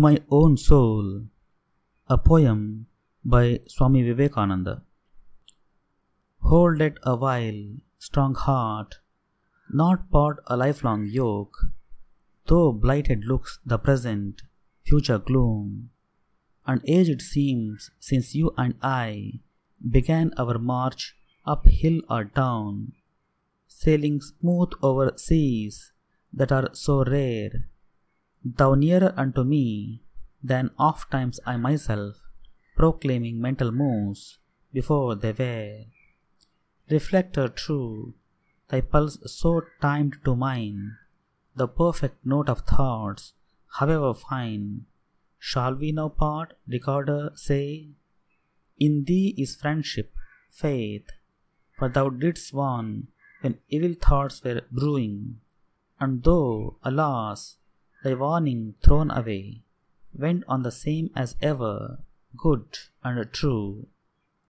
My Own Soul, a poem by Swami Vivekananda. Hold it a while, strong heart, not part a lifelong yoke, though blighted looks the present, future gloom, and age it seems since you and I began our march up hill or down, sailing smooth over seas that are so rare Thou nearer unto me than oft times I myself, proclaiming mental moves before they were. Reflector true, thy pulse so timed to mine, the perfect note of thoughts, however fine, shall we now part, recorder, say? In thee is friendship, faith, for thou didst warn when evil thoughts were brewing, and though, alas, thy warning thrown away, went on the same as ever, good and true.